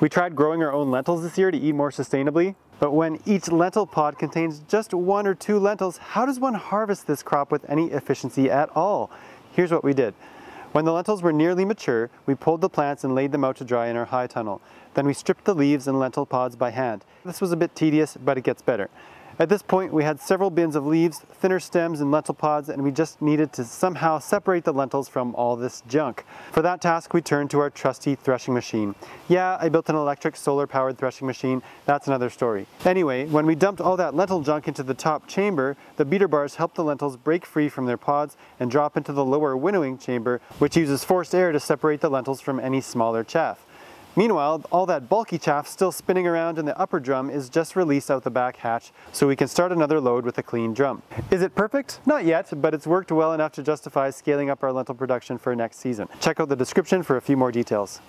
We tried growing our own lentils this year to eat more sustainably, but when each lentil pod contains just one or two lentils, how does one harvest this crop with any efficiency at all? Here's what we did. When the lentils were nearly mature, we pulled the plants and laid them out to dry in our high tunnel. Then we stripped the leaves and lentil pods by hand. This was a bit tedious, but it gets better. At this point, we had several bins of leaves, thinner stems, and lentil pods, and we just needed to somehow separate the lentils from all this junk. For that task, we turned to our trusty threshing machine. Yeah, I built an electric solar-powered threshing machine. That's another story. Anyway, when we dumped all that lentil junk into the top chamber, the beater bars helped the lentils break free from their pods and drop into the lower winnowing chamber, which uses forced air to separate the lentils from any smaller chaff. Meanwhile, all that bulky chaff still spinning around in the upper drum is just released out the back hatch so we can start another load with a clean drum. Is it perfect? Not yet, but it's worked well enough to justify scaling up our lentil production for next season. Check out the description for a few more details.